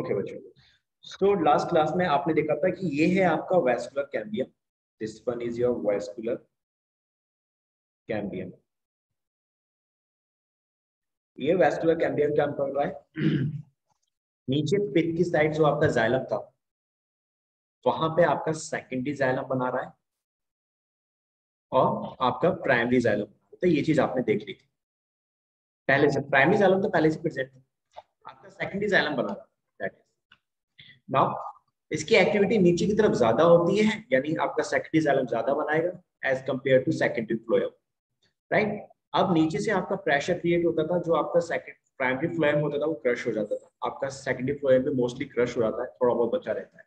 Okay बच्चों। So last class में आपने देखा था कि ये है आपका vascular cambium this one is your vascular cambium ये वेस्कुलर कैम्बियम क्या कर रहा है? नीचे पिट की साइड जो आपका जाइलम था, वहाँ पे आपका सेकेंडरी जाइलम बना रहा है और आपका प्राइमरी जाइलम तो ये चीज़ आपने देख ली थी। पहले से प्राइमरी जाइलम तो पहले से प्रेजेंट था आपका सेकेंडरी जाइलम बना रहा है। नाउ इसकी एक्टिविटी नीचे की तरफ़ ज़्यादा होती है, यानी आपका सेकेंडरी जाइलम ज़्यादा बनाएगा as compare to secondary phloem right अब नीचे से आपका प्रेशर क्रिएट होता था, जो आपका सेकेंड प्राइमरी फ्लोएम होता था, वो क्रश हो जाता था। आपका सेकेंडरी फ्लोएम में मोस्टली क्रश हो जाता है, थोड़ा बहुत बचा रहता है।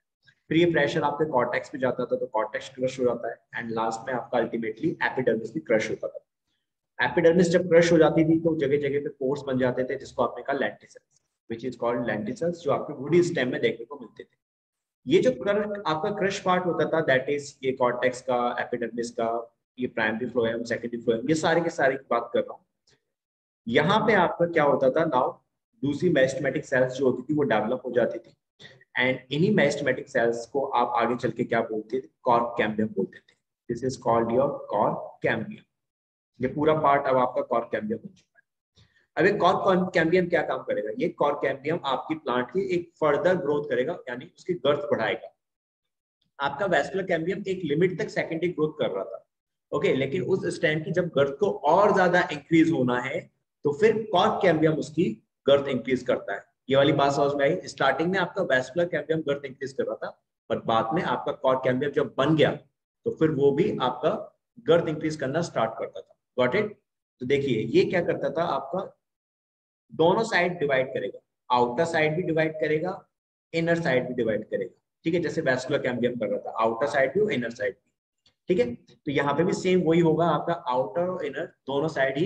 फिर ये प्रेशर आपके कॉर्टेक्स पे जाता था तो कॉर्टेक्स क्रश हो जाता है एंड लास्ट में आपका अल्टीमेटली एपिडर्मिस भी क्रश होता था। एपिडर्मिस जब क्रश हो जाती थी तो जगह जगह पे पोर्स बन जाते थे, जिसको आपने कहा lenticels which is called lenticels जो आपके वुडी स्टेम में देखने को मिलते थे। ये जो आपका क्रश पार्ट होता था दैट इज़ ये कॉर्टेक्स का एपिडर्मिस का, ये प्राइमरी फ्लोएम सेकेंडरी फ्लोएम ये सारे के सारे की बात कर रहा हूँ। यहाँ पे आपका क्या होता था नाउ दूसरी मेस्टमेटिक सेल्स जो होती थी, वो डेवलप हो जाती थी। एंड इन्हीं मेस्टमेटिक सेल्स को आप आगे चल के क्या बोलते थे? कॉर्क कैम्बियम बोलते थे। This is called your cork cambium ये पूरा पार्ट अब आपका कॉर्क कैम्बियम हो चुका अब एक कॉर्क कैम्बियम क्या काम करेगा? ये कॉर्क कैम्बियम आपकी प्लांट की एक फर्दर ग्रोथ करेगा, यानी उसकी गर्थ बढ़ाएगा। आपका वेस्कुलर कैम्बियम एक लिमिट तक सेकेंडरी ग्रोथ कर रहा था। ओके लेकिन उस स्टैंड की जब गर्थ को और ज़्यादा इंक्रीज होना है तो फिर कॉर्क कैम्बियम उसकी गर्थ इंक्रीज करता है। ये वाली बात समझ में आई? स्टार्टिंग में आपका वेस्कुलर कैम्बियम गर्थ इंक्रीज कर रहा था पर बाद में आपका कॉर्क कैम्बियम जब बन गया तो फिर वो भी आपका गर्थ इंक्रीज करना स्टार्ट करता था। गॉट इट तो देखिए, ये क्या करता था आपका दोनों साइड डिवाइड करेगा। आउटर साइड भी डिवाइड करेगा इनर साइड भी डिवाइड करेगा। ठीक है, जैसे वेस्कुलर कैम्बियम कर रहा था। आउटर साइड भी और इनर साइड भी। ठीक है तो यहाँ पे भी सेम वही होगा, आपका आउटर और इनर दोनों साइड ही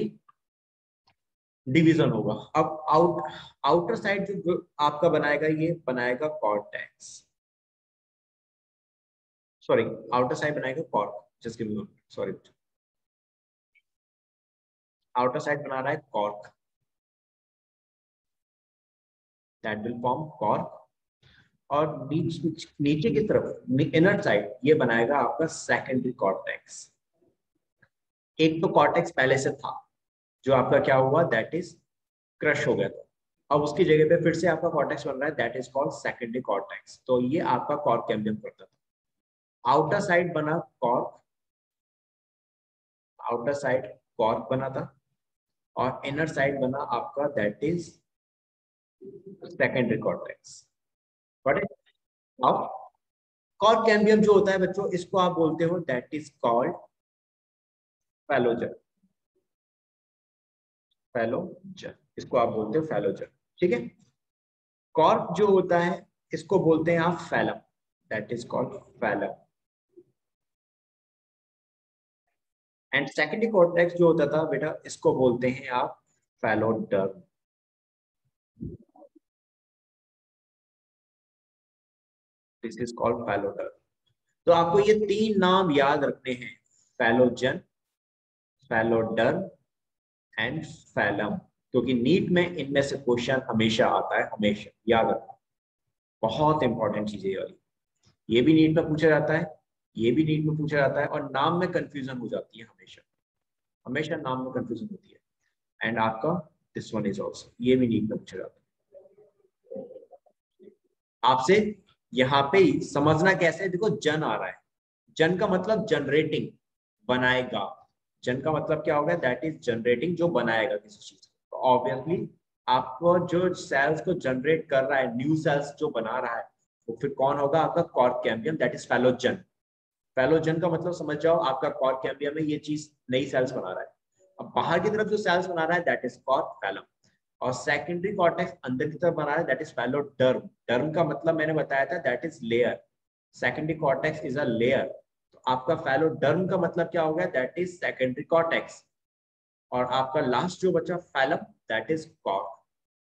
डिवीज़न होगा। अब आउट आउटर साइड जो आपका बनाएगा, ये बनाएगा कॉर्टेक्स सॉरी आउटर साइड बनाएगा cork just give me sorry outer side बना रहा है cork that will form cork. और नीचे नीचे की तरफ़ इनर साइड ये बनाएगा आपका सेकेंडरी कॉर्टेक्स एक तो कॉर्टेक्स पहले से था, जो आपका क्या हुआ दैट इज़ क्रश हो गया था। अब उसकी जगह पे फिर से आपका कॉर्टेक्स बन रहा है that is called secondary cortex तो ये आपका कॉर्क कैम्बियम करता था। आउटर साइड बना कॉर्क आउटर साइड कॉर्क बना था। और इनर साइड बना आपका that is secondary cortex now cork cambium जो होता है बच्चों, इसको आप बोलते हो that is called phellogen phellogen इसको आप बोलते हो फैलोजन ठीक है? कॉर्क जो होता है, इसको बोलते हैं आप phellem that is called phellem and secondary cortex जो होता था, बेटा, इसको बोलते हैं आप phelloderm this is called phelloderm तो आपको ये तीन नाम याद रखने हैं फैलोजन फैलोडर एंड फैलम क्योंकि नीट में इनमें से क्वेश्चन हमेशा आता है, हमेशा, याद रखना। बहुत इंपॉर्टेंट चीज़ है ये भी नीट में पूछा जाता है, ये भी नीट में पूछा जाता है, और नाम में कंफ्यूजन हो जाती है हमेशा। हमेशा नाम में कंफ्यूजन होती है। एंड आपका दिस वन इज़ ऑल्सो ये भी नीट में पूछा जाता है। आपसे यहाँ पे समझना कैसे है? देखो, जन आ रहा है। जन का मतलब जनरेटिंग बनाएगा। जन का मतलब क्या होगा? दैट इज़ जनरेटिंग जो बनाएगा किसी चीज़ को। ऑब्वियसली आपको जो सेल्स को जनरेट कर रहा है न्यू सेल्स जो बना रहा है, वो फिर कौन होगा? आपका cork cambium that is phellogen phellogen का मतलब समझ जाओ, आपका कॉर्क कैम्बियम में ये चीज़ नई सेल्स बना रहा है। अब बाहर की तरफ़ जो सेल्स बना रहा है दैट इज़ कॉर्क फैलम और सेकेंडरी कॉर्टेक्स अंदर की तरफ़ बना है दैट इज़ फैलोडर्म डर्म का मतलब मैंने बताया था that is layer secondary cortex is a layer तो आपका फैलोडर्म का मतलब क्या हो गया? दैट इज़ सेकेंडरी कॉर्टेक्स और आपका लास्ट जो बचा phellem that is cork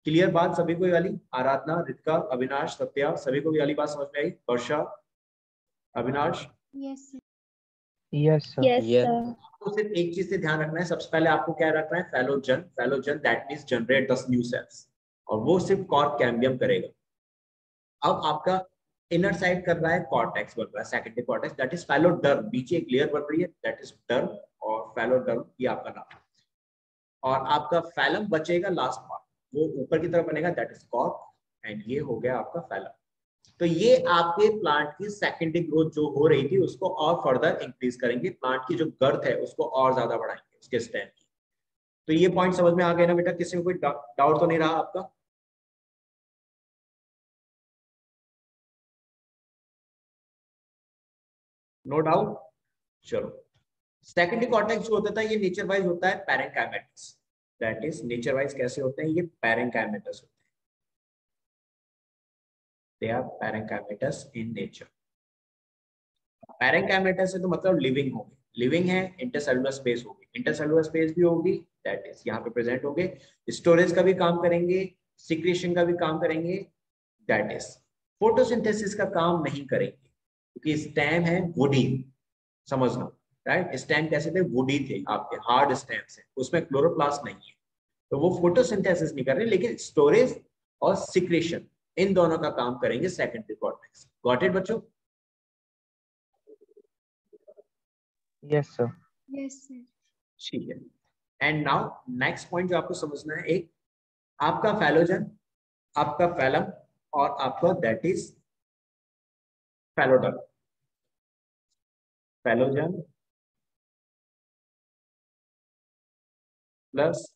clear बात सभी को वाली? आराधना, रितिका, अविनाश, सत्या, सभी को वाली बात समझ में आई? Varsha, Avinash? Yes yes sir. आपको सिर्फ़ एक चीज़ से ध्यान रखना है सबसे पहले आपको क्या रखना है? Phellogen phellogen that generate the new cells और वो सिर्फ़ कॉर्क कैम्बियम करेगा। अब आपका इनर साइड कर रहा है कॉर्टेक्स बन रहा है secondary cortex that is phelloderm बीच एक लेयर बन रही है दैट इज़ डर्म और फैलोडर्म ये आपका नाम और आपका फैलम बचेगा लास्ट पार्ट वो ऊपर की तरफ़ बनेगा दैट इज़ कॉर्क एंड ये हो गया आपका फैलम तो ये आपके प्लांट की सेकेंडरी ग्रोथ जो हो रही थी, उसको और फर्दर इंक्रीज करेंगे। प्लांट की जो गर्थ है, उसको और ज़्यादा बढ़ाएँगे उसके स्टेम की। तो ये पॉइंट समझ में आ गया ना बेटा? किसी में कोई डाउट तो नहीं रहा आपका? नो डाउट चलो। सेकेंडरी कॉर्टेक्स जो होता था, ये नेचर वाइज होता है parenchymatics that is nature wise कैसे होते हैं? ये पैरेंकाइमेटस होते हैं। They are parenchymatous in nature parenchymatous से तो मतलब लिविंग होगी। लिविंग है इंटरसेलुलर स्पेस होगी। इंटरसेलुलर स्पेस भी होगी दैट इज़ यहाँ पे प्रेजेंट होंगे। स्टोरेज का भी काम करेंगे सिक्रेशन का भी काम करेंगे दैट इज़ फोटोसिंथेसिस का काम नहीं करेंगे, क्योंकि स्टेम है वुडी समझना राइट स्टेम कैसे थे? वुडी थे आपके हार्ड स्टेम से। उसमें क्लोरोप्लास्ट नहीं है। तो वो फोटोसिंथेसिस नहीं कर रहे, लेकिन स्टोरेज और सिक्रेशन इन दोनों का काम करेंगे सेकेंडरी कॉर्टेक्स गॉट इट बच्चों? यस सर यस सर ठीक है। एंड नाउ नेक्स्ट पॉइंट जो आपको समझना है एक आपका फैलोजन आपका फैलम और आपका that is phelloderm phellogen plus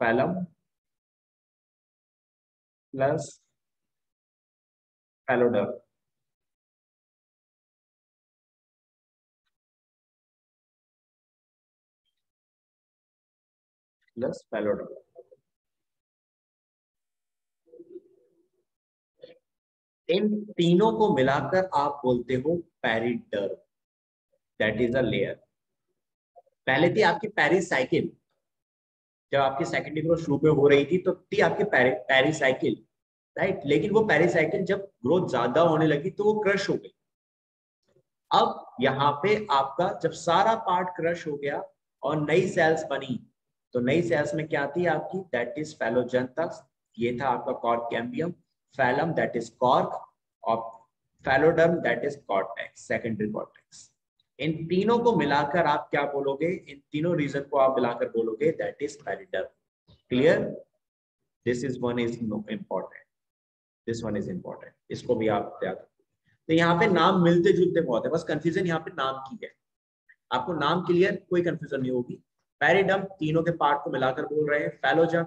phellem plus phelloderm plus phelloderm इन तीनों को मिलाकर आप बोलते हो periderm that is a layer पहले थी आपकी पैरिसाइकिल जब आपकी सेकेंडरी ग्रोथ शुरू में हो रही थी तो थी आपकी पैरिसाइकिल राइट लेकिन वो पैरिसाइकिल जब ग्रोथ ज़्यादा होने लगी तो वो क्रश हो गई। अब यहाँ पे आपका जब सारा पार्ट क्रश हो गया और नई सेल्स बनी तो नई सेल्स में क्या थी आपकी? दैट इज़ फैलोजंतस ये था आपका cork cambium phellem that is cork और phelloderm that is cortex secondary cortex इन तीनों को मिलाकर आप क्या बोलोगे? इन तीनों रीजन को आप मिलाकर बोलोगे that is periderm clear this is one is important this one is important इसको भी आप याद तो यहाँ पे नाम मिलते जुलते बहुत है। बस कंफ्यूजन यहाँ पे नाम की है। आपको नाम क्लियर कोई कंफ्यूजन नहीं होगी। पैरिडम तीनों के पार्ट को मिलाकर बोल रहे हैं। फैलोजम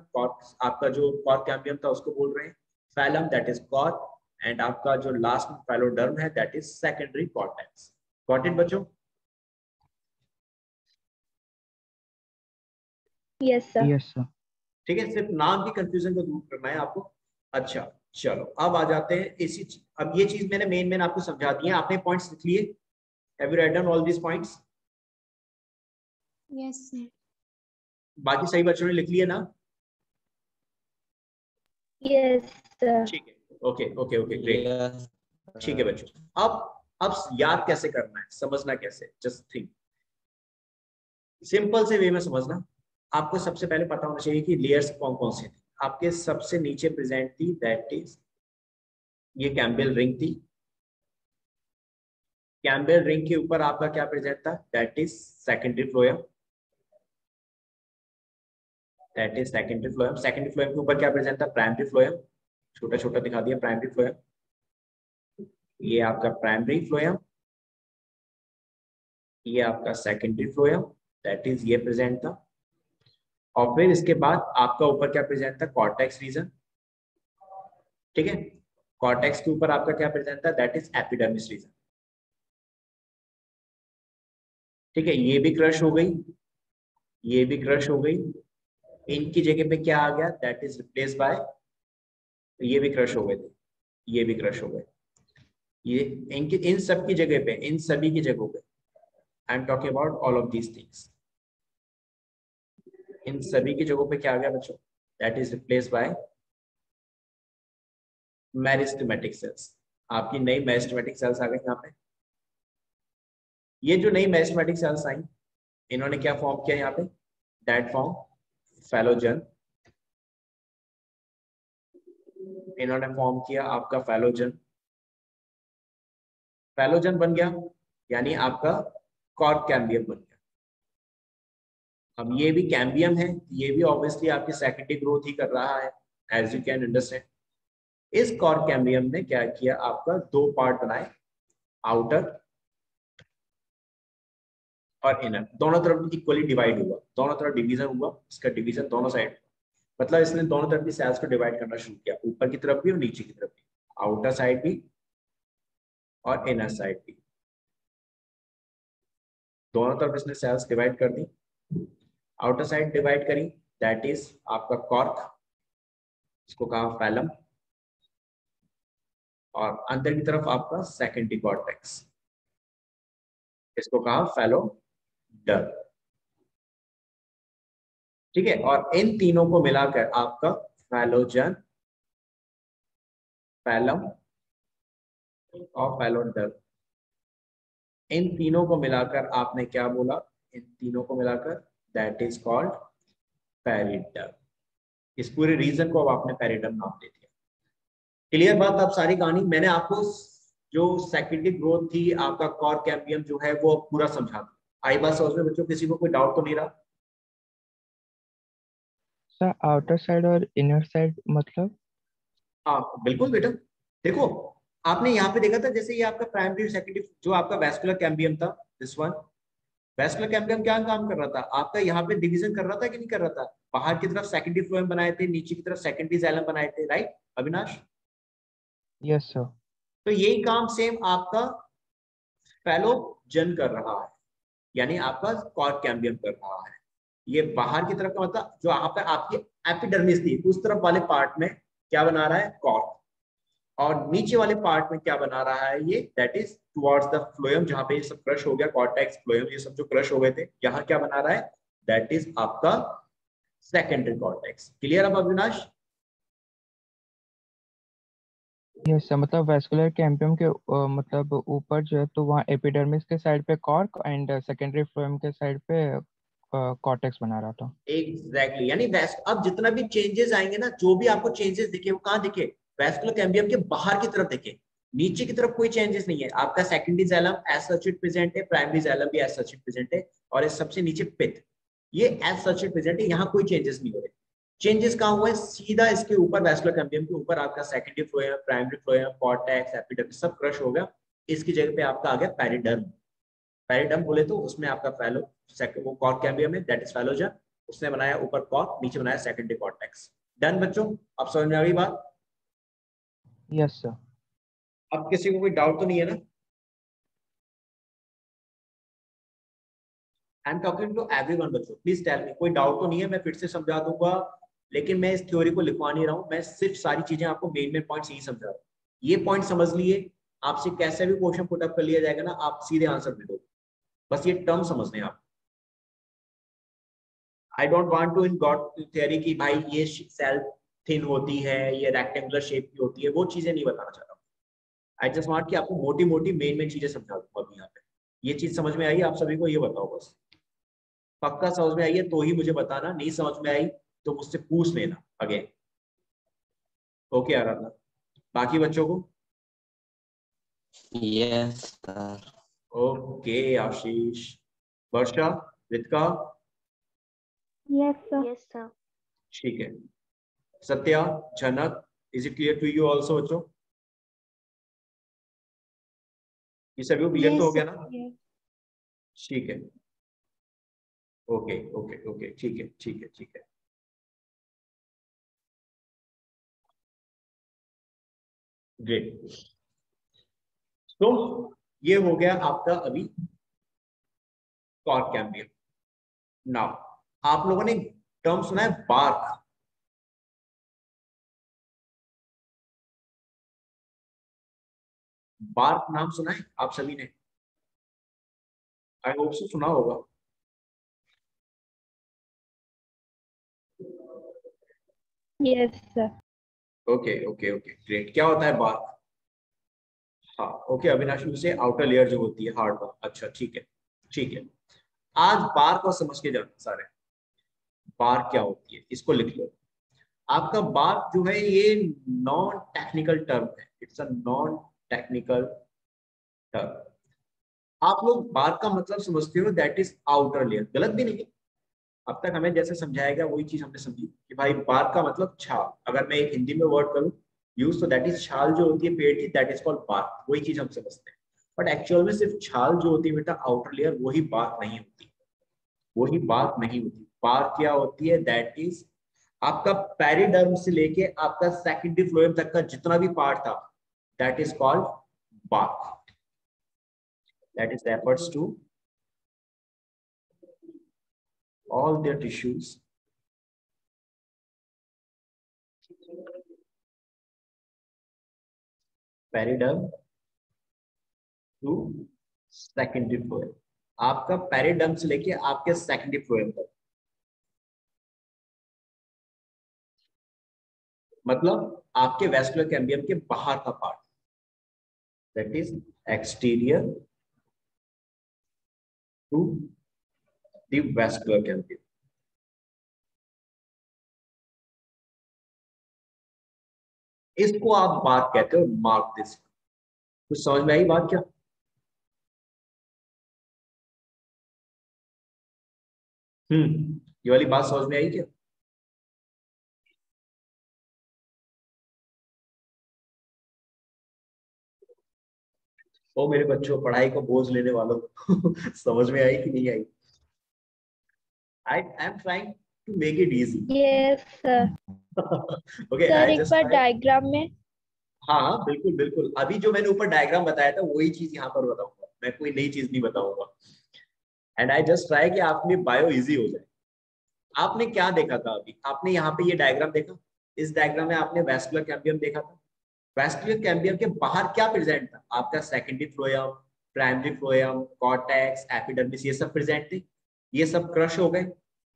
आपका जो कॉर्क कैम्बियम था उसको बोल रहे हैं। Phellem that is cork and आपका जो लास्ट फैलोडर्म है that is secondary cortex got it बच्चों? यस सर यस सर ठीक है सिर्फ़ नाम की कंफ्यूजन को दूर करना है आपको। अच्छा। चलो अब आ जाते हैं इसी अब ये चीज़ मैंने मेन मेन आपको समझा दी है। आपने पॉइंट्स लिख लिए? Have you write down all this points yes sir बाकी सही बच्चों ने लिख लिए ना? यस सर ठीक है। ओके ओके ओके ग्रेट ठीक है बच्चों। अब अब याद कैसे करना है? समझना कैसे? जस्ट थिंक सिंपल से वे में समझना। आपको सबसे पहले पता होना चाहिए कि लेयर्स कौन कौन से थे। आपके सबसे नीचे प्रेजेंट थी दैट इज़ ये कैम्बेल रिंग थी। कैम्बेल रिंग के ऊपर आपका क्या प्रेजेंट था? That is secondary phloem that is secondary phloem secondary phloem के ऊपर क्या प्रेजेंट था? प्राइमरी फ्लोयम छोटा छोटा दिखा दिया प्राइमरी फ्लोयम ये आपका प्राइमरी फ्लोयम ये आपका सेकेंडरी फ्लोयम दैट इज़ ये प्रेजेंट था। और फिर इसके बाद आपका ऊपर क्या प्रेजेंट था? कॉर्टेक्स रीजन ठीक है? कॉर्टेक्स के ऊपर आपका क्या प्रेजेंट था? दैट इज़ एपिडर्मिस रीजन ठीक है? ये भी क्रश हो गई। ये भी क्रश हो गई। इनकी जगह पे क्या आ गया? दैट इज़ रिप्लेस बाय ये भी क्रश हो गए थे। ये भी क्रश हो गए। ये इनकी इन सब की जगह पे, इन सभी की जगहों पे। I am talking about all of these things इन सभी की जगहों पे क्या आ गया बच्चों? That is replace by meristematic cells आपकी नई मैरिस्टमेटिक सेल्स आ गई यहाँ पे। ये जो नई मैरिस्टमेटिक सेल्स आई, इन्होंने क्या फॉर्म किया यहाँ पे? दैट फॉर्म फैलोजन इन्होंने फॉर्म किया आपका फैलोजन फैलोजन बन गया, यानी आपका कॉर्क कैम्बियम बन गया। अब ये भी कैम्बियम है, ये भी ऑब्वियसली आपकी सेकेंडरी ग्रोथ ही कर रहा है एज यू कैन अंडरस्टैंड इस कॉर्क कैम्बियम ने क्या किया? आपका दो पार्ट बनाए आउटर और इनर दोनों तरफ़ इक्वली डिवाइड हुआ। दोनों तरफ़ डिवीज़न हुआ इसका डिवीज़न दोनों साइड मतलब इसने दोनों तरफ़ की सेल्स को डिवाइड करना शुरू किया, ऊपर की तरफ़ भी और नीचे की तरफ़ भी। आउटर साइड भी और इनर साइड भी। दोनों तरफ़ इसने सेल्स डिवाइड कर दी। आउटर साइड डिवाइड करी दैट इज़ आपका कॉर्क इसको कहा फैलम और अंदर की तरफ़ आपका सेकेंडरी कॉर्टेक्स इसको कहा फैलो डर ठीक है, और इन तीनों को मिलाकर आपका फैलोजन फैलम और फैलोडर इन तीनों को मिलाकर आपने क्या बोला? इन तीनों को मिलाकर दैट इज़ कॉल्ड पेरिडम इस पूरे रीजन को अब आपने पेरिडम नाम दे दिया। क्लियर बात? अब सारी कहानी मैंने आपको जो सेकेंडरी ग्रोथ थी आपका कॉर कैम्पियम जो है वो पूरा समझा दिया आई बात समझ में बच्चों किसी को कोई डाउट तो नहीं रहा? सर आउटर साइड और इनर साइड मतलब? हाँ बिल्कुल बेटा। देखो आपने यहाँ पे देखा था जैसे ये आपका प्राइमरी सेकेंडरी जो आपका वेस्कुलर कैम्बियम था दिस वन वेस्कुलर कैम्बियम क्या काम कर रहा था? आपका यहाँ पे डिवीज़न कर रहा था कि नहीं कर रहा था? बाहर की तरफ़ सेकेंडरी फ्लोएम बनाए थे नीचे की तरफ़ सेकेंडरी जैलम बनाए थे राइट अविनाश? यस सर तो यही काम सेम आपका फेलोजन कर रहा है यानी आपका कॉर्ड कैम्बियम कर रहा है। ये बाहर की तरफ़ का मतलब जो आपका आपकी एपिडर्मिस थी उस तरफ़ वाले पार्ट में क्या बना रहा है? कॉर्ड और नीचे वाले पार्ट में क्या बना रहा है ये? That is towards the phloem जहाँ पे ये सब क्रश हो गया कॉर्टेक्स फ्लोएम ये सब जो क्रश हो गए थे यहाँ क्या बना रहा है? दैट इज़ आपका सेकेंडरी कॉर्टेक्स क्लियर अब अविनाश? यस सर मतलब वेस्कुलर कैम्पियम के मतलब ऊपर जो है तो वहाँ एपिडर्मिस के साइड पे कॉर्क एंड सेकेंडरी फ्लोएम के साइड पे कॉर्टेक्स बना रहा था। Exactly exactly. यानी अब जितना भी चेंजेस आएँगे ना जो भी आपको चेंजेस दिखे वो कहाँ दिखे? वेस्कुलर कैम्बियम के बाहर की तरफ़ दिखे। नीचे की तरफ़ कोई चेंजेस नहीं है। आपका secondary xylem as such present है प्राइमरी जैलम भी एज सच प्रेजेंट है, और इस सबसे नीचे पिथ ये एज सच प्रेजेंट है, यहाँ कोई चेंजेस नहीं हो रहे। चेंजेस कहाँ है? सीधा इसके ऊपर वेस्कुलर कैम्बियम के ऊपर आपका secondary phloem primary phloem cortex epidermis सब क्रश हो गया। इसकी जगह पे आपका आ गया पेरिडर्म पेरिडर्म बोले तो उसमें आपका फैलो वो कॉर्ड कैम्बियम है दैट इज़ फैलोजन उसने बनाया ऊपर कॉर्ड नीचे बनाया सेकेंडरी कॉर्टेक्स डन बच्चों, अब समझ में आ गई बात? यस सर अब किसी को कोई डाउट तो नहीं है ना? I am talking to everyone बच्चों. प्लीज़ टेल मी कोई डाउट तो नहीं है, मैं फिर से समझा दूँगा, लेकिन मैं इस थ्योरी को लिखवा नहीं रहा हूँ. मैं सिर्फ़ सारी चीज़ें आपको मेन मेन पॉइंट्स यही समझा रहा हूँ. ये पॉइंट समझ लिए. आपसे कैसे भी क्वेश्चन पुट अप कर लिया जाएगा ना, आप सीधे आंसर दे दो. बस ये टर्म समझने आप. I don't want to in god theory की भाई ये सेल थिन होती है या रेक्टेंगुलर शेप की होती है वो चीज़ें नहीं बताना चाहता आई जस्ट वांट कि आपको मोटी मोटी मेन मेन चीज़ें समझा दूँगा अभी यहाँ पे। ये चीज़ समझ में आई? आप सभी को ये बताओ बस। पक्का समझ में आई है? तो ही मुझे बताना। नहीं समझ में आई तो मुझसे पूछ लेना अगेन ओके आराधना। बाकी बच्चों को? Yes sir okay Ashish. Varsha Ritika? Yes, sir. Yes, sir. ठीक है। Satya Janak is it clear to you also बच्चों ये सभी क्लियर तो हो गया ना. ठीक है ओके ओके ओके ठीक है ठीक है ठीक है ग्रेट तो ये हो गया आपका अभी कॉर्ड कैम्बियम नाउ आप लोगों ने टर्म सुना है बार्क बार्क नाम सुना है? आप सभी ने? आई होप से सुना होगा। Yes, sir. Okay okay okay great क्या होता है बार्क हाँ ओके अविनाश से आउटर लेयर जो होती है हार्ड बार्क अच्छा ठीक है ठीक है। आज बार्क को समझ के जाना सारे। बार्क क्या होती है? इसको लिख लो। आपका बार्क जो है ये नॉन टेक्निकल टर्म है। It's a non technical term आप लोग बार का मतलब समझते हो दैट इज़ आउटर लेयर गलत भी नहीं है। अब तक हमें जैसे समझाया गया, वही चीज़ हमने समझी कि भाई बार का मतलब छाल। अगर मैं हिंदी में वर्ड करूँ यूज़ तो दैट इज़ छाल जो होती है, पेड़ की दैट इज़ कॉल्ड बार वही चीज़ हम समझते हैं। बट एक्चुअल में सिर्फ़ छाल जो होती है बेटा आउटर लेयर वही बात नहीं होती। वही बात नहीं होती। बात क्या होती है? दैट इज़ आपका पेरिडर्म से लेके आपका सेकेंडरी फ्लोएम तक का जितना भी पार्ट था that is called bark that is refers to all their tissues. Periderm to secondary phloem आपका पेरिडम से लेके आपके सेकेंडरी फ्लोएम तक। मतलब आपके वेस्कुलर कैम्बियम के बाहर का part that is exterior to the vascular cambium इसको आप बात कहते हो मार्क दिस। कुछ समझ में आई बात क्या? हम्म ये वाली बात समझ में आई क्या? ओ मेरे बच्चों पढ़ाई को बोझ लेने वालों। समझ में आई कि नहीं आई? I I am trying to make it easy yes okay sir एक बार डायग्राम में। हाँ हाँ बिल्कुल बिल्कुल। अभी जो मैंने ऊपर डायग्राम बताया था वही चीज़ यहाँ पर बताऊँगा। मैं कोई नई चीज़ नहीं बताऊँगा। एंड आई जस्ट ट्राई कि आपने बायो इजी हो जाए। आपने क्या देखा था अभी? आपने यहाँ पे ये डायग्राम देखा? इस डायग्राम में आपने वेस्कुलर कैम्बियम देखा था? वेस्कुलर कैम्बियम के बाहर क्या प्रेजेंट था? आपका secondary phloem primary phloem cortex epidermis ये सब प्रेजेंट थे। ये सब क्रश हो गए।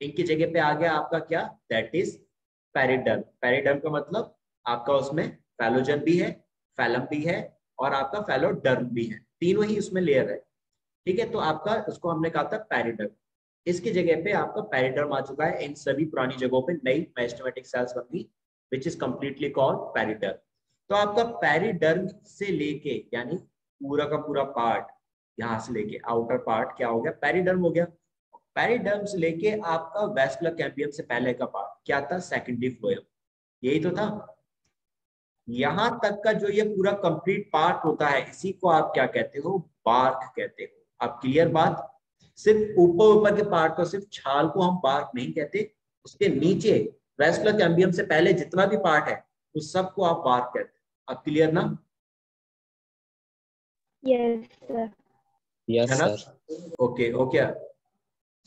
इनकी जगह पे आ गया आपका क्या? दैट इज़ पेरिडर्म पेरिडर्म का मतलब आपका उसमें फैलोजन भी है फैलम भी है और आपका फैलोडर्म भी है। तीनों ही उसमें लेयर है। ठीक है तो आपका, उसको हमने कहा था पेरिडर्म इसकी जगह पे आपका पेरिडर्म आ चुका है इन सभी पुरानी जगहों पे नई मेस्टोमेटिक सेल्स बन गई which is completely called periderm तो आपका पेरिडर्म से लेके, यानी पूरा का पूरा पार्ट यहाँ से लेके आउटर पार्ट क्या हो गया? पेरिडर्म हो गया। पेरिडर्म से लेके आपका वेस्कुलर कैम्बियम से पहले का पार्ट क्या था? सेकेंडरी फ्लोयम यही तो था। यहाँ तक का जो ये पूरा कंप्लीट पार्ट होता है, इसी को आप क्या कहते हो? बार्क कहते हो। अब क्लियर बात? सिर्फ़ ऊपर ऊपर के पार्ट को, सिर्फ़ छाल को हम बार्क नहीं कहते। उसके नीचे वेस्कुलर कैम्बियम से पहले जितना भी पार्ट है, उस सबको आप बार्क कहते अब क्लियर ना? यस सर यस है ना? Sir okay okay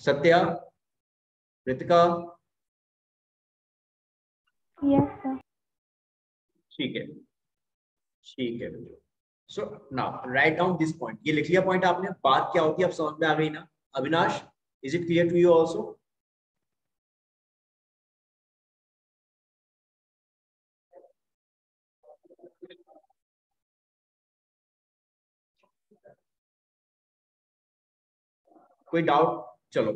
Satya Ritika yes sir ठीक है. ठीक है so now write down this point ये लिख लिया पॉइंट आपने. बात क्या होती है? अब समझ में आ गई ना? Avinash is it clear to you also कोई डाउट चलो।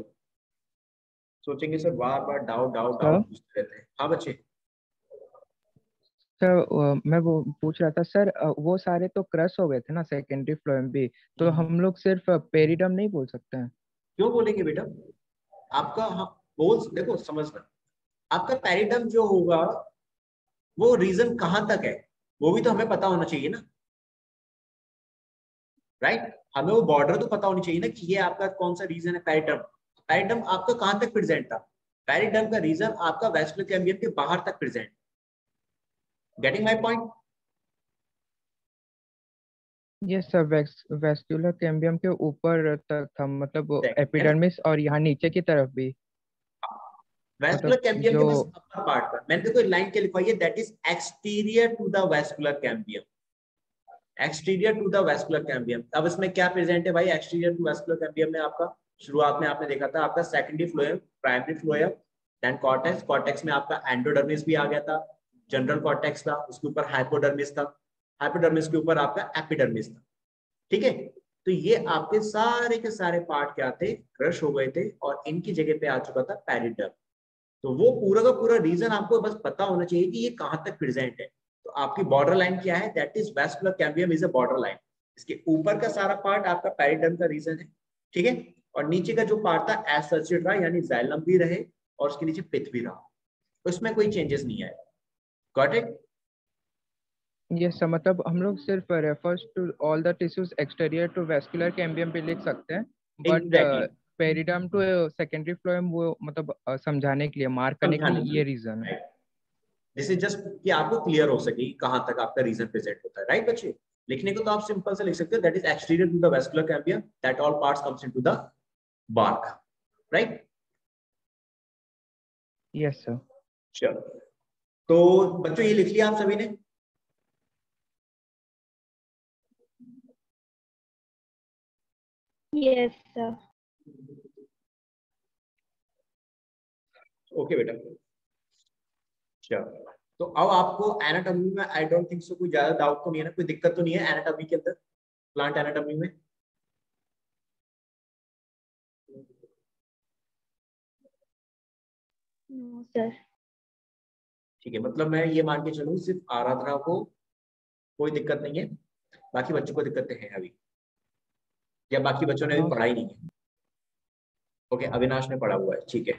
सोचेंगे सर बार बार डाउट डाउट डाउट पूछते रहते हैं। हाँ बच्चे। सर मैं वो पूछ रहा था सर वो सारे तो क्रश हो गए थे ना सेकेंडरी फ्लोएम भी। तो हम्म। हम लोग सिर्फ़ पेरिडम नहीं बोल सकते हैं। क्यों बोलेंगे बेटा? आपका हाँ बोल देखो समझना। आपका पेरिडम जो होगा वो रीजन कहाँ तक है? वो भी तो हमें पता होना चाहिए ना। Right right? हमें वो बॉर्डर तो पता होनी चाहिए ना कि ये आपका कौन सा रीजन है पेरिडम पेरिडम आपका कहाँ तक प्रेजेंट था? पैरिटम का रीजन आपका वेस्कुलर कैम्बियम के बाहर तक प्रेजेंट गेटिंग माय पॉइंट ये सर वेस्कुलर कैम्बियम के ऊपर तक था मतलब एपिडर्मिस और यहाँ नीचे की तरफ़ भी। वेस्कुलर मतलब कैम्बियम के बस अपर पार्ट पर। मैंने देखो लाइन क्या लिखवाई है that is exterior to the vascular cambium exterior to the vascular cambium अब इसमें क्या प्रेजेंट है भाई? एक्सटीरियर टू वेस्कुलर कैम्बियम में आपका शुरुआत में आपने देखा था आपका secondary phloem primary phloem then cortex cortex में आपका एंडोडर्मिस भी आ गया था जनरल कॉर्टेक्स था उसके ऊपर हाइपोडर्मिस था हाइपोडर्मिस के ऊपर आपका एपिडर्मिस था। ठीक है? तो ये आपके सारे के सारे पार्ट क्या थे? क्रश हो गए थे और इनकी जगह पे आ चुका था पेरिडर्म तो वो पूरा का पूरा रीजन आपको बस पता होना चाहिए कि ये कहाँ तक प्रेजेंट है। तो आपकी बॉर्डर लाइन क्या है? That is vascular cambium is a border line इसके ऊपर का सारा पार्ट आपका पेरिडर्म का रीजन है। ठीक है? और नीचे का जो पार्ट था एसोसिएट रहा यानी जाइलम भी रहे और उसके नीचे पिथ भी रहा। उसमें कोई चेंजेस नहीं आए। गॉट इट यस सर मतलब हम लोग सिर्फ़ refers to all the tissues exterior to vascular cambium पे लिख सकते हैं। But periderm to secondary phloem वो मतलब समझाने के लिए मार्क करने के लिए ये रीजन है। दिस इज़ जस्ट कि आपको क्लियर हो सके कहाँ तक आपका रीजन प्रेजेंट होता है। राइट बच्चे? लिखने को तो आप सिंपल से लिख सकते हो। That is exterior to the vascular cambium that all parts comes into the bark. Right yes sir चलो। तो बच्चों ये लिख लिया आप सभी ने? Yes, sir. ओके बेटा। चलो। तो अब आपको एनाटॉमी में आई डोंट थिंक सो कोई ज़्यादा डाउट तो नहीं है ना? कोई दिक्कत तो नहीं है एनाटॉमी के अंदर? प्लांट एनाटॉमी में. ठीक है मतलब मैं ये मान के चलूँ सिर्फ़ आराधना को कोई दिक्कत नहीं है। बाकी बच्चों को दिक्कतें हैं अभी। या बाकी बच्चों ने अभी पढ़ाई नहीं है ओके अविनाश ने पढ़ा हुआ है ठीक है।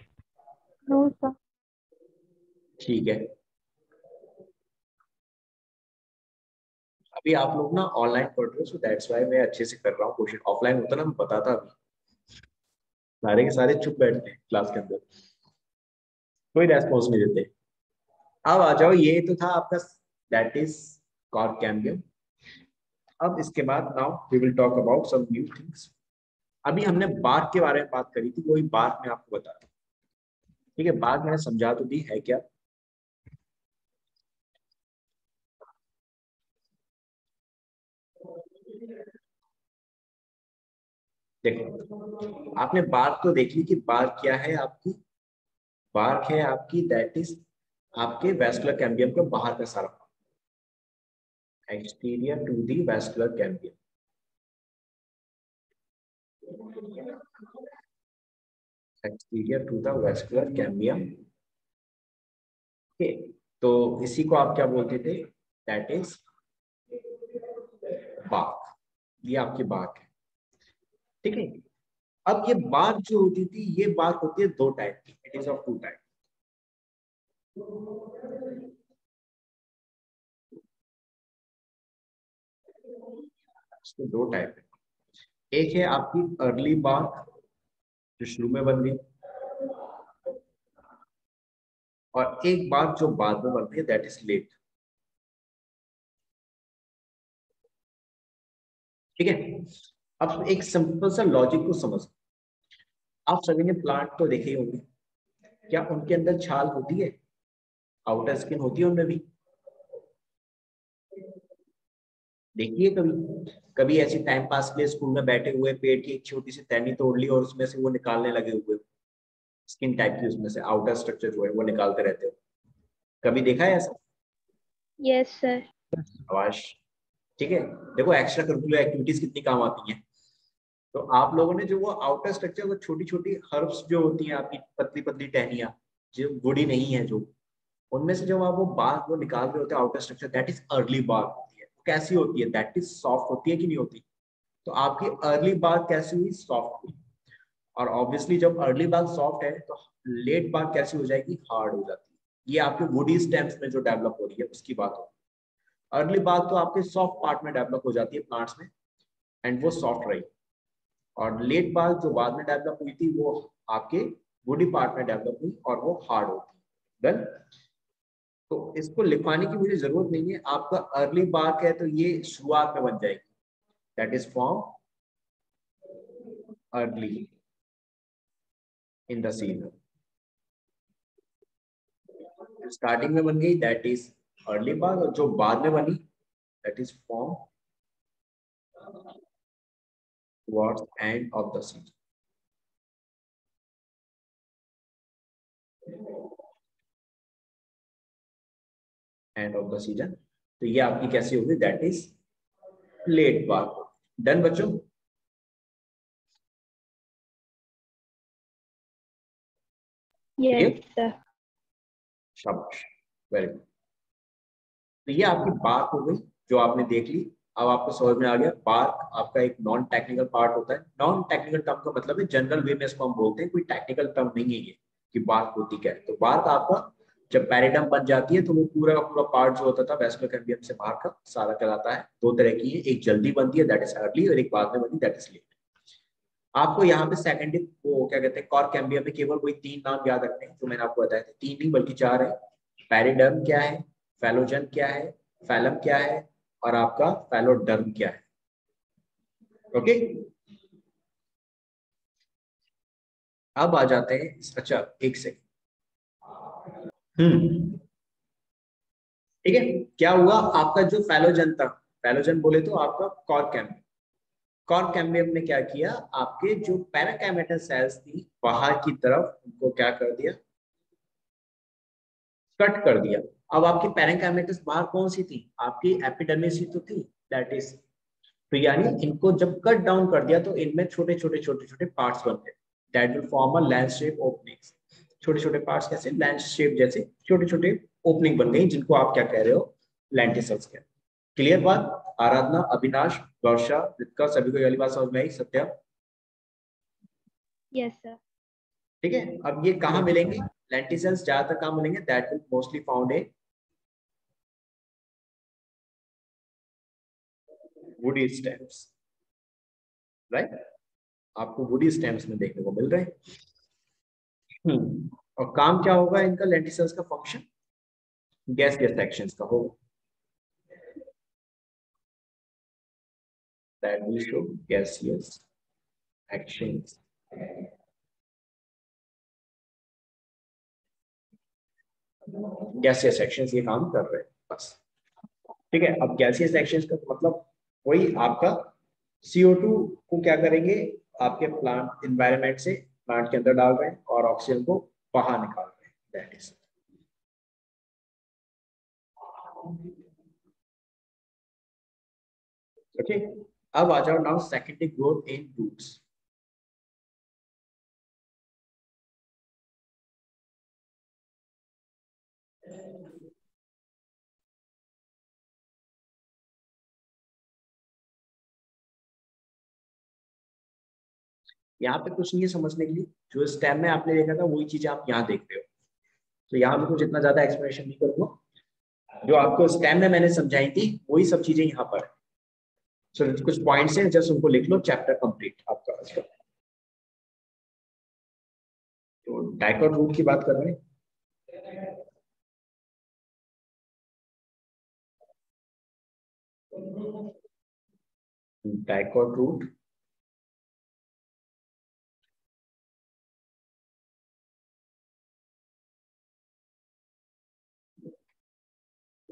ठीक है। अभी आप लोग ना ऑनलाइन पढ़ रहे हो सो दैट्स वाई मैं अच्छे से कर रहा हूँ क्वेश्चन ऑफलाइन होता ना, मैं बताता अभी। सारे के सारे चुप बैठते हैं क्लास के अंदर। कोई रेस्पॉन्स नहीं देते। अब आ जाओ, ये तो था आपका दैट इज़ कॉर्ड कैम्बियम अब इसके बाद now we will talk about some new things अभी हमने बार्क के बारे में बात करी थी, वही बार्क में आपको बता ठीक है बार्क मैंने समझा तो दी, है क्या? देखो, आपने बार्क तो देख ली कि बार्क क्या है आपकी? बार्क है आपकी? दैट इज़ आपके वेस्कुलर कैम्बियम के बाहर का सारा exterior to the vascular cambium exterior to the vascular cambium okay तो इसी को आप क्या बोलते थे? दैट इज़ बार्क ये आपकी बार्क है। ठीक है? अब ये बार्क जो होती थी, ये बार्क होती है दो टाइप की। It is of two type दो टाइप है। एक है आपकी अर्ली बार्क जो शुरू में बन गई। और एक बात जो बाद में बनती है दैट इज़ लेट ठीक है? अब एक सिंपल सा लॉजिक को समझ। आप सभी ने प्लांट तो देखे होंगे। क्या उनके अंदर छाल होती है? आउटर स्किन होती है उनमें भी। देखिए कभी कभी ऐसी टाइम पास के लिए स्कूल में बैठे हुए पेड़ की एक छोटी सी टहनी तोड़ ली और उसमें से वो निकालने लगे हुए। स्किन टाइप की उसमें से आउटर स्ट्रक्चर जो है वो निकालते रहते हो। कभी देखा है ऐसा? Yes, sir. आवाज़ ठीक है देखो एक्स्ट्रा करिकुलर एक्टिविटीज़ कितनी काम आती हैं। तो आप लोगों ने जो वो आउटर स्ट्रक्चर वो छोटी छोटी हर्ब्स जो होती हैं आपकी पतली पतली टहनिया जो गुड़ी नहीं है जो उनमें से जब आप वो बाग वो निकाल रहे होते हैं outer structure that is early bark कैसी होती है? दैट इज़ सॉफ्ट होती है कि नहीं होती? तो आपकी अर्ली बाग कैसी हुई? सॉफ्ट हुई। और ऑब्वियसली जब अर्ली बाग सॉफ्ट है तो लेट बाग कैसी हो जाएगी? हार्ड हो जाती है। ये आपके वुडी स्टेम्स में जो डेवलप हो रही है, उसकी बात है। अर्ली बाग तो आपके सॉफ्ट पार्ट में डेवलप हो जाती है प्लांट्स में एंड वो सॉफ्ट रही। और लेट बाग जो बाद में डेवलप हुई थी, वो आपके वुडी पार्ट में डेवलप हुई और वो हार्ड होती है। डन तो इसको लिखवाने की मुझे ज़रूरत नहीं है। आपका अर्ली बाग है तो ये शुरुआत में बन जाएगी। That is form early in the season starting में बन गई दैट इज़ अर्ली बाग और जो बाद में बनी that is form towards end of the season. End of the season. तो ये आपकी कैसी होगी? That is late bark done बच्चों? Yes, शाबाश. वेरी गुड तो ये आपकी बात हो गई जो आपने देख ली। अब आपको समझ में आ गया बार्क आपका एक नॉन टेक्निकल पार्ट होता है। नॉन टेक्निकल टर्म का मतलब है जनरल वे में इसको हम बोलते हैं कोई टेक्निकल टर्म नहीं है ये कि बार्क होती क्या है। तो बार्क आपका जब पैरिडम बन जाती है तो वो पूरा का पूरा पार्ट जो होता था वेस्कुलर कैम्बियम से बाहर का सारा कहलाता है। दो तरह की है, एक जल्दी बनती है दैट इज़ अर्ली और एक बाद में बनती दैट इज़ लेट आपको यहाँ पे सेकेंडरी वो क्या कहते हैं कॉर कैम्बियम में केवल कोई तीन नाम याद रखने हैं, जो मैंने आपको बताया था। तीन नहीं, बल्कि चार है। पैरिडर्म क्या है? फैलोजन क्या है? फैलम क्या है? और आपका फैलोडर्म क्या है? ओके अब आ जाते हैं अच्छा एक सेकंड हम्म। ठीक है? क्या हुआ? आपका जो फैलोजन था, फैलोजन बोले तो आपका कॉर कैम्बियम कॉर कैम्बियम ने क्या किया? आपके जो पैराकैमेटल सेल्स थी, बाहर की तरफ़, उनको क्या कर दिया? कट कर दिया। अब आपकी पैराकैमेटस बाहर कौन सी थी? आपकी एपिडर्मिस तो थी दैट इज़ तो यानी इनको जब कट डाउन कर दिया तो इनमें छोटे छोटे छोटे छोटे पार्ट्स बन गए that will form a land openings छोटे छोटे पार्ट्स कैसे लैंड शेप जैसे छोटे छोटे ओपनिंग बन गई जिनको आप क्या कह रहे हो? लैंटिसल्स कह क्लियर बात? आराधना अविनाश वर्षा रितिका सभी को वाली बात समझ में आई? सत्या? यस सर ठीक है? अब ये कहाँ मिलेंगे? लेंटिसल्स ज़्यादातर कहाँ मिलेंगे? That will mostly found in woody stems right आपको वुडी स्टेम्स में देखने को मिल रहे हैं। और काम क्या होगा? इनका लेंटिसल्स का फ़ंक्शन गैस गैस सेक्शंस का होगा। गैसियस एक्शंस ये काम कर रहे हैं, बस। ठीक है, अब गैसियस एक्शंस का मतलब वही आपका CO2 को क्या करेंगे? आपके प्लांट इन्वायरमेंट से प्लांट के अंदर डाल रहे हैं और ऑक्सीजन को बाहर निकाल रहे हैं दैट इज़ ओके अब आ जाओ now secondary growth in roots यहाँ पे कुछ नहीं है समझने के लिए। जो स्टेम में आपने देखा था वही चीज़ें आप यहाँ देख रहे हो। तो यहाँ पे कुछ इतना ज़्यादा एक्सप्लेनेशन नहीं करूँगा। जो आपको स्टेम में मैंने समझाई थी वही सब चीज़ें यहाँ पर। सो so, कुछ पॉइंट्स हैं जस्ट उनको लिख लो चैप्टर कंप्लीट आपका तो डाइकॉट रूट की बात कर रहे हैं। Dicot root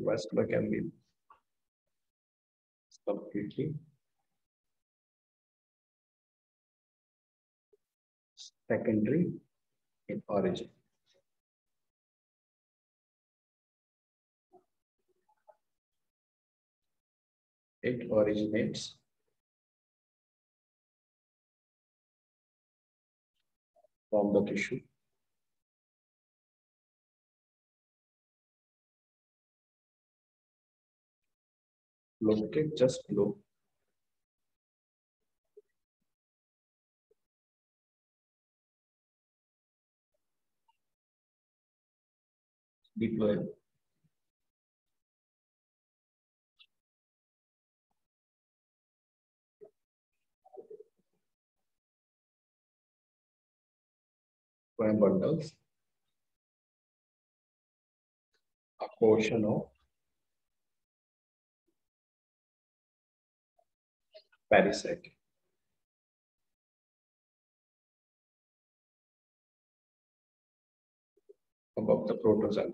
vascular can be completely secondary in origin. It originates from the tissue located just below deploy. Prime bundles. A portion of Parasite above the protozoan.